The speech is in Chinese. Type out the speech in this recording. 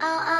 嗷嗷。